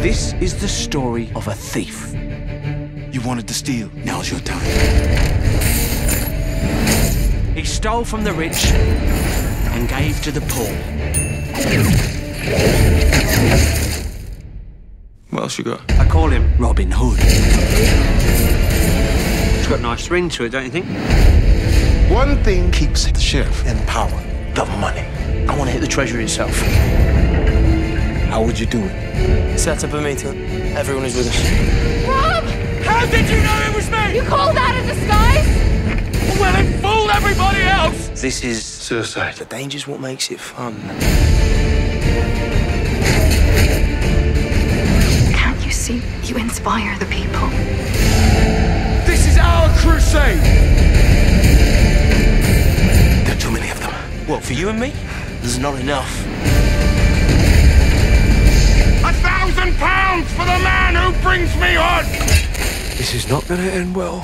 This is the story of a thief. You wanted to steal. Now's your time. He stole from the rich and gave to the poor. What else you got? I call him Robin Hood. It's got a nice ring to it, don't you think? One thing keeps the sheriff in power the money. I want to hit the treasury itself. How would you do it? Set up a meeting. Everyone is with us. Rob! How did you know it was me? You call that a disguise? Well, it fooled everybody else. This is Suicide. The danger's what makes it fun. Can't you see? You inspire the people. This is our crusade. There are too many of them. What, for you and me? there's not enough. This is not going to end well.